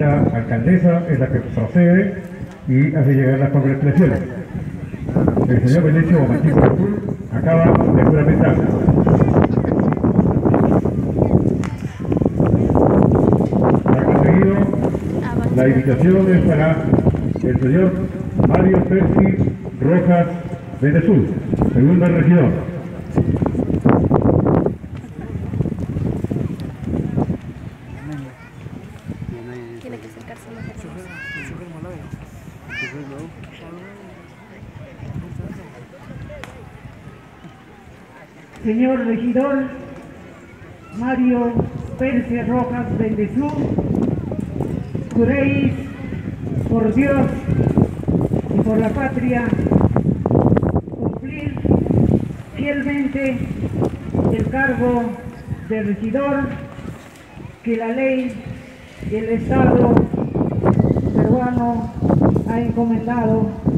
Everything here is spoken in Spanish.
señorita alcaldesa es la que procede y hace llegar las congratulaciones. El señor Benicio Martín Azul acaba de juramentar. Ha conseguido la invitación es para el señor Mario Percy Rojas Venezul, segundo regidor. Tiene que acercarse más atrás. Señor regidor Mario Pérez Rojas Bendezú, juréis por Dios y por la patria cumplir fielmente el cargo de regidor que la ley y el Estado peruano ha encomendado